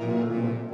Amen.